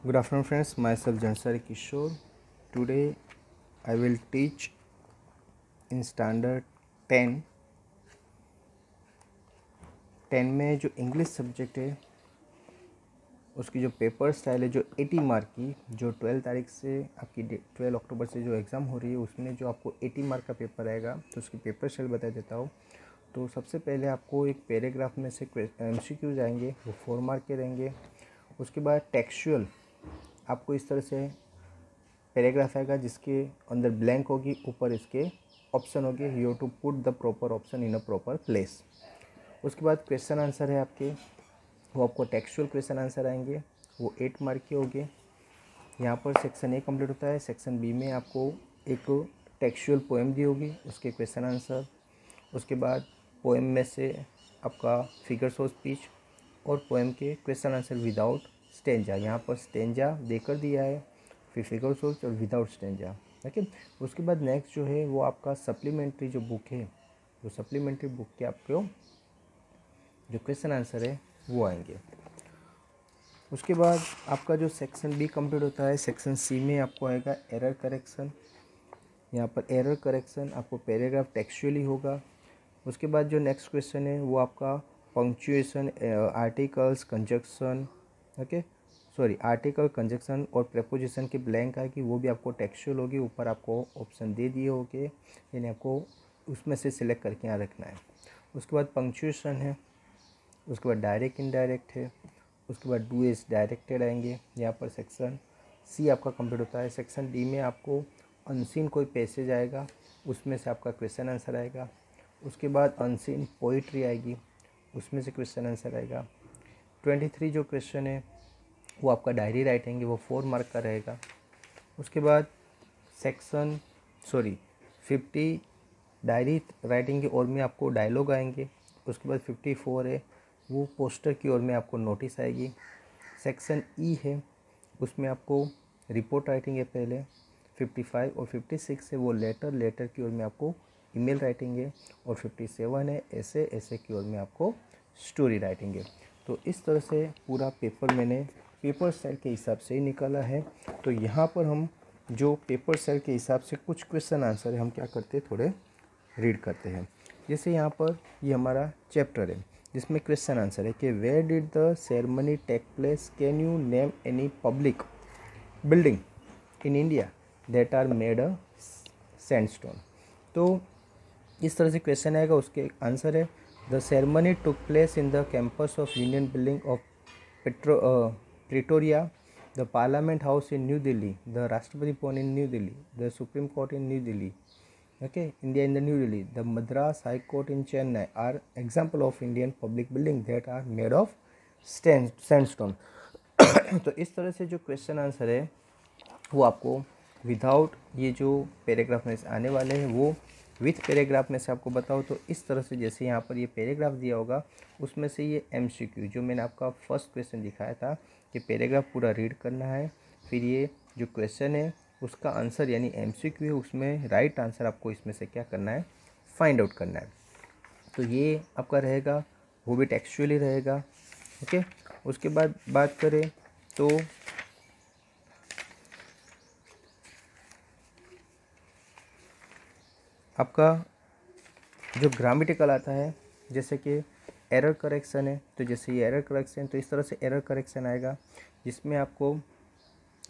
Good afternoon, friends. Myself Jansari Kishore. Today, I will teach in standard 10 10 में जो English subject है उसकी जो पेपर स्टाइल है जो 80 मार्क की जो 12 तारीख से आपकी 12 अक्टूबर से जो एग्ज़ाम हो रही है उसमें जो आपको 80 मार्क का पेपर आएगा तो उसकी पेपर स्टाइल बता देता हूँ तो सबसे पहले आपको एक पैराग्राफ में से एम सी क्यूज आएँगे वो फोर मार्क के रहेंगे उसके बाद टेक्सुअल आपको इस तरह से पैराग्राफ आएगा जिसके अंदर ब्लैंक होगी, ऊपर इसके ऑप्शन होगी you to put the proper option in a proper place उसके बाद क्वेश्चन आंसर है आपके। वो आपको टेक्सुअल क्वेश्चन आंसर आएँगे। वो एट मार्क के होंगे। यहाँ पर सेक्शन ए कंप्लीट होता है। सेक्शन बी में आपको एक टेक्सुअल पोएम दी होगी। उसके क्वेश्चन आंसर उसके बाद पोएम में से आपका फिगर्स ऑफ़ स्पीच और पोएम के क्वेश्चन आंसर विदाउट स्टेंजा, यहाँ पर स्टेंजा देकर दिया है फिर फिगर सोर्स और विदाउट स्टेंजा है? उसके बाद नेक्स्ट जो है, वो आपका सप्लीमेंट्री जो बुक है, वो सप्लीमेंट्री बुक के आपको जो क्वेश्चन आंसर है, वो आएँगे। उसके बाद आपका जो सेक्शन बी कंप्लीट होता है सेक्शन सी में आपको आएगा एरर करेक्शन यहाँ पर एरर करेक्शन आपको पैराग्राफ टेक्सुअली होगा। उसके बाद जो नेक्स्ट क्वेश्चन है, वो आपका punctuation articles conjunction okay sorry article conjunction और प्रपोजिशन की ब्लैंक आएगी वो भी आपको टेक्सुअल होगी, ऊपर आपको ऑप्शन दे दिए होंगे, यानी आपको उसमें से सिलेक्ट करके यहाँ रखना है। उसके बाद पंक्चुएशन है, उसके बाद डायरेक्ट इनडायरेक्ट है, उसके बाद डू एस डायरेक्टेड आएँगे, यहाँ पर सेक्शन सी आपका कंप्लीट होता है। सेक्शन डी में आपको अनसीन कोई पैसेज आएगा, उसमें से आपका क्वेश्चन आंसर आएगा। उसके बाद अनसीन पोइट्री आएगी, उसमें से क्वेश्चन आंसर आएगा। ट्वेंटी थ्री जो क्वेश्चन है, वो आपका डायरी राइटिंग है, वो फोर मार्क का रहेगा। उसके बाद section sorry fifty diary writing की ओर में आपको डायलॉग आएँगे। उसके बाद फिफ्टी फोर है, वो पोस्टर की ओर में आपको नोटिस आएगी। सेक्शन ई e है, उसमें आपको रिपोर्ट राइटिंग है पहले। फिफ्टी फाइव और फिफ्टी सिक्स है, वो लेटर लेटर की ओर में आपको ईमेल राइटिंग है। और फिफ्टी सेवन है ऐसे ऐसे की ओर में आपको स्टोरी राइटिंग है। तो इस तरह से पूरा पेपर मैंने पेपर स्टाइल के हिसाब से ही निकाला है। तो यहाँ पर हम जो पेपर स्टाइल के हिसाब से कुछ क्वेश्चन आंसर है, हम क्या करते हैं? थोड़े रीड करते हैं। जैसे यहाँ पर ये यह हमारा चैप्टर है, जिसमें क्वेश्चन आंसर है कि where did the ceremony take place can you name any public building in India that are made a sandstone तो इस तरह से क्वेश्चन आएगा, उसके आंसर है। The ceremony took place in the campus of Union Building of petro Pretoria the Parliament House in New Delhi the Rashtrapati Bhavan in New Delhi the Supreme Court in New Delhi okay, india in the new delhi. The madras high court in chennai are example of indian public building that are made of sandstone. तो इस तरह से जो question answer है, वो आपको without ये जो पैराग्राफ में आने वाले हैं, वो विथ पैराग्राफ में से आपको बताओ तो इस तरह से जैसे यहाँ पर ये पैराग्राफ दिया होगा, उसमें से ये एमसीक्यू जो मैंने आपका फ़र्स्ट क्वेश्चन दिखाया था कि पैराग्राफ पूरा रीड करना है, फिर ये जो क्वेश्चन है, उसका आंसर यानी एमसीक्यू है, उसमें राइट आंसर आपको इसमें से क्या करना है फाइंड आउट करना है। तो ये आपका रहेगा, वो भी टेक्सचुअली रहेगा ओके उसके बाद बात करें तो आपका जो ग्रामेटिकल आता है, जैसे कि एरर करेक्शन है तो जैसे ये एरर करेक्शन तो इस तरह से एरर करेक्शन आएगा, जिसमें आपको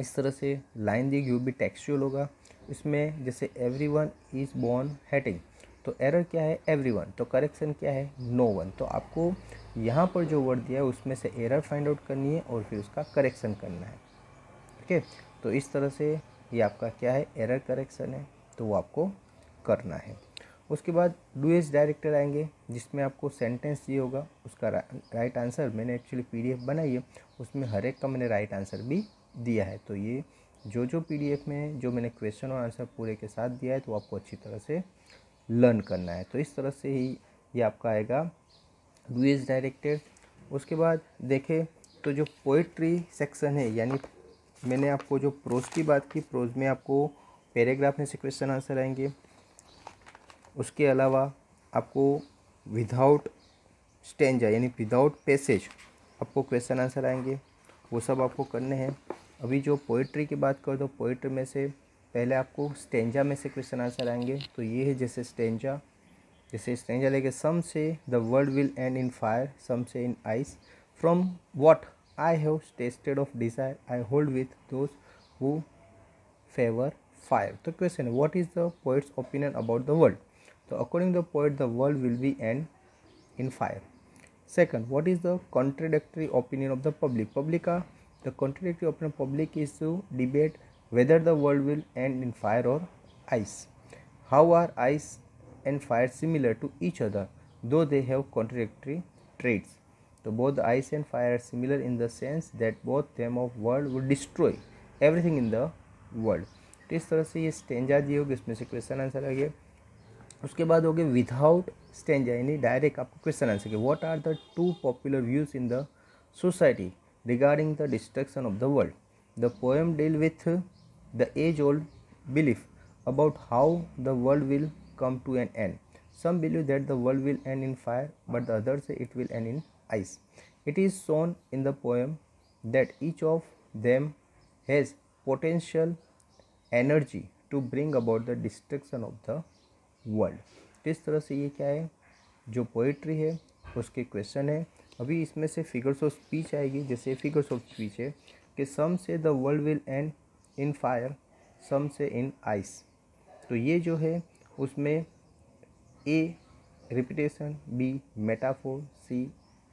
इस तरह से लाइन दी यू भी टेक्सचुअल होगा। इसमें जैसे every one is born hating तो एरर क्या है? एवरी वन तो करेक्शन क्या है? नो no वन तो आपको यहाँ पर जो वर्ड दिया है, उसमें से एरर फाइंड आउट करनी है और फिर उसका करेक्शन करना है। ठीक है? तो इस तरह से ये आपका क्या है? एरर करेक्शन है तो वो आपको करना है। उसके बाद डू एस डायरेक्टर आएँगे जिसमें आपको सेंटेंस ये होगा उसका रा, राइट आंसर मैंने एक्चुअली पीडीएफ बनाई है उसमें हर एक का मैंने राइट आंसर भी दिया है। तो ये जो जो पीडीएफ में जो मैंने क्वेश्चन और आंसर पूरे के साथ दिया है तो आपको अच्छी तरह से लर्न करना है। तो इस तरह से ही ये आपका आएगा डू एस डायरेक्टेड उसके बाद देखें तो जो पोइट्री सेक्शन है यानी मैंने आपको जो प्रोज की बात की प्रोज में आपको पैराग्राफ में से क्वेश्चन आंसर आएँगे। उसके अलावा आपको विदाउट स्टेंजा यानी विदाउट पैसेज आपको क्वेश्चन आंसर आएँगे। वो सब आपको करने हैं। अभी जो पोइट्री की बात करो तो पोइट्री में से पहले आपको स्टेंजा में से क्वेश्चन आंसर आएँगे। तो ये है जैसे स्टेंजा जैसे स्टेंजा लेके some say the world will end in fire some say in ice from what I have tested of desire I hold with those who favour fire तो क्वेश्चन है what is the poet's opinion about the world तो according the point the world will be end in fire second what is the contradictory opinion of the public public का the contradictory opinion public is to debate whether the world will end in fire और ice how are ice and fire similar to each other though they have contradictory traits तो both ice and fire are similar in the sense that both them of world would destroy everything in the world तो इस तरह से ये stanza दिए होगी इसमें से क्वेश्चन आंसर आ गया उसके बाद हो गए विदाउट स्टेंजा यानी डायरेक्ट आपको क्वेश्चन आंसर किया what are the two popular views in the society regarding the destruction of the world the poem deal with the age old belief about how the world will come to an an some believe that the world will end in fire but the other say it will end in ice it is shown in the poem that each of them has potential energy to bring about the destruction of the world इस तरह से ये क्या है? जो poetry है, उसके question है। अभी इसमें से फिगर्स ऑफ़ स्पीच आएगी। जैसे फिगर्स ऑफ़ स्पीच है कि some say the world will end in fire some say in ice तो ये जो है, उसमें A repetition B metaphor C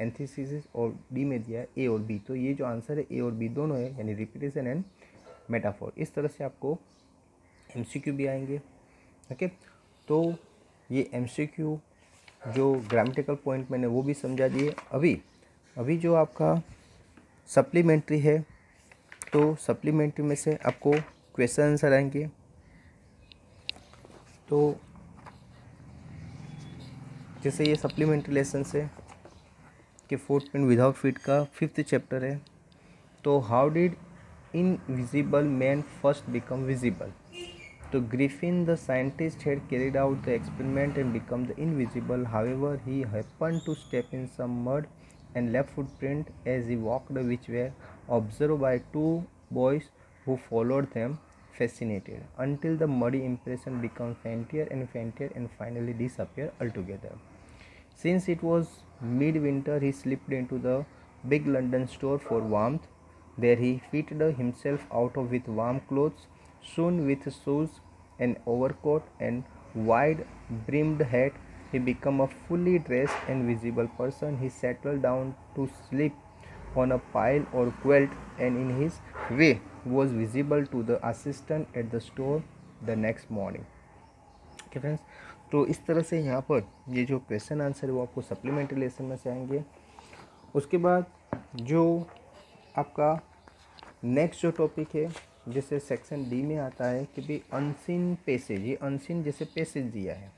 antithesis और डी में दिया ए और बी तो ये जो आंसर है ए और बी दोनों है, यानी रिपीटेशन एंड मेटाफोर इस तरह से आपको एमसीक्यू भी आएँगे। ओके तो ये एमसीक्यू जो ग्रामेटिकल पॉइंट मैंने वो भी समझा दिए। अभी अभी जो आपका सप्लीमेंट्री है तो सप्लीमेंट्री में से आपको क्वेश्चन आंसर आएँगे। तो जैसे ये सप्लीमेंट्री लेसन है कि फोर्थ पिन विदाउट फिट का फिफ्थ चैप्टर है तो how did invisible man first become visible To Griffin, the scientist had carried out the experiment and become the invisible. However, he happened to step in some mud and left footprint as he walked, which were observed by two boys who followed them, fascinated, until the muddy impression became fainter and fainter and finally disappeared altogether. Since it was midwinter, he slipped into the big London store for warmth. There he fitted himself out with warm clothes soon with shoes, an overcoat, and wide brimmed hat he became a fully dressed and visible person. He settled down to sleep on a pile or quilt and in his way was visible to the assistant at the store the next morning. Okay friends, तो इस तरह से यहाँ पर ये जो question answer है वो आपको सप्लीमेंट्री लेसन में से आएँगे उसके बाद जो आपका नेक्स्ट जो टॉपिक है जैसे सेक्शन डी में आता है कि भाई अनसिन पेसेज, ये अनसिन जैसे पेसेज दिया है।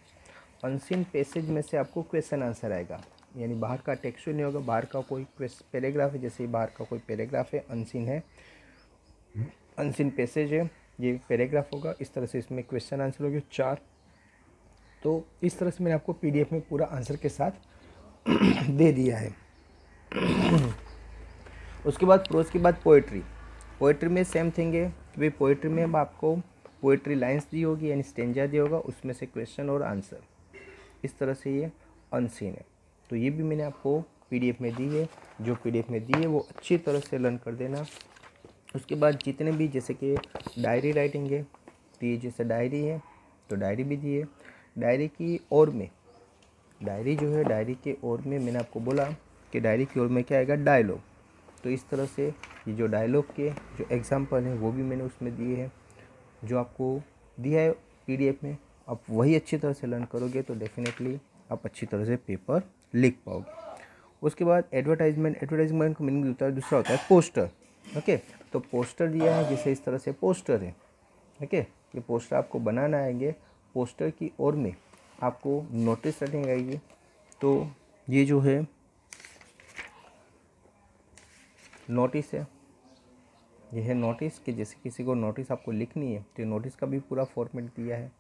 अनसिन पैसेज में से आपको क्वेश्चन आंसर आएगा। यानी बाहर का टेक्स्ट नहीं होगा, बाहर का कोई पैराग्राफ है, जैसे बाहर का कोई पैराग्राफ है, अनसिन है। अनसिन पैसेज है, ये पैराग्राफ होगा, इस तरह से इसमें क्वेश्चन आंसर होगा, चार। तो इस तरह से मैंने आपको पीडीएफ में पूरा आंसर के साथ दे दिया है। उसके बाद, प्रोज के बाद पोइट्री पोइट्री में सेम थिंग है। कि भाई पोइट्री में आपको पोइट्री लाइन्स दी होगी, यानी स्टेंजा दिया होगा, उसमें से क्वेश्चन और आंसर इस तरह से ये अनसीन है। तो ये भी मैंने आपको पीडीएफ में दी है। जो पीडीएफ में दी है, वो अच्छी तरह से लर्न कर देना। उसके बाद जितने भी, जैसे कि डायरी राइटिंग है तो ये जैसे डायरी है तो डायरी भी दी है। डायरी की ओर में डायरी जो है डायरी के ओर में मैंने आपको बोला कि डायरी की ओर में क्या आएगा? डायलॉग तो इस तरह से ये जो डायलॉग के जो एग्ज़ाम्पल हैं, वो भी मैंने उसमें दिए हैं, जो आपको दिया है पीडीएफ में, आप वही अच्छी तरह से लर्न करोगे तो डेफिनेटली आप अच्छी तरह से पेपर लिख पाओगे। उसके बाद एडवर्टाइजमेंट एडवर्टाइजमेंट का मीनिंग होता है दूसरा होता है पोस्टर ओके तो पोस्टर दिया है, जैसे इस तरह से पोस्टर है ओके ये पोस्टर आपको बनाना आएँगे पोस्टर की ओर में आपको नोटिस रखनी आएगी। तो ये जो है नोटिस है। यह है नोटिस कि जैसे किसी को नोटिस आपको लिखनी है तो नोटिस का भी पूरा फॉर्मेट दिया है।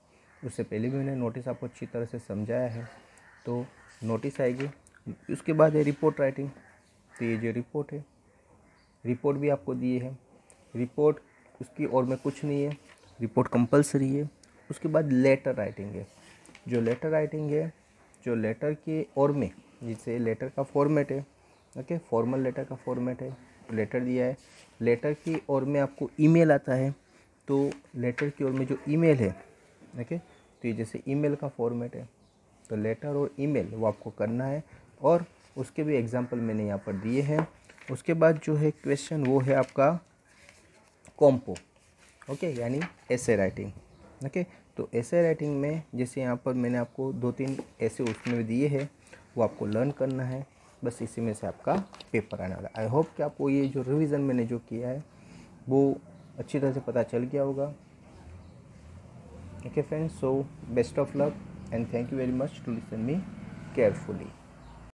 उससे पहले भी मैंने नोटिस आपको अच्छी तरह से समझाया है। तो नोटिस आएगी। उसके बाद है रिपोर्ट राइटिंग तो ये जो रिपोर्ट है रिपोर्ट भी आपको दिए है। रिपोर्ट उसकी और में कुछ नहीं है। रिपोर्ट कंपलसरी है। उसके बाद लेटर राइटिंग है। जो लेटर राइटिंग है, जो लेटर के और में, जिसे लेटर का फॉर्मेट है ओके फॉर्मल लेटर का फॉर्मेट है। लेटर दिया है। लेटर की ओर में आपको ईमेल आता है। तो लेटर की ओर में जो ईमेल है ओके तो ये जैसे ईमेल का फॉर्मेट है तो लेटर और ईमेल वो आपको करना है। और उसके भी एग्जांपल मैंने यहाँ पर दिए हैं। उसके बाद जो है क्वेश्चन वो है आपका कॉम्पो ओके यानी ऐसे राइटिंग ओके तो ऐसे राइटिंग में जैसे यहाँ पर मैंने आपको दो तीन ऐसे उसमें दिए हैं, वो आपको लर्न करना है। बस इसी में से आपका पेपर आने वाला आई होप कि आपको ये जो रिवीजन मैंने जो किया है, वो अच्छी तरह से पता चल गया होगा। Okay friends so best of luck and thank you very much to listen me carefully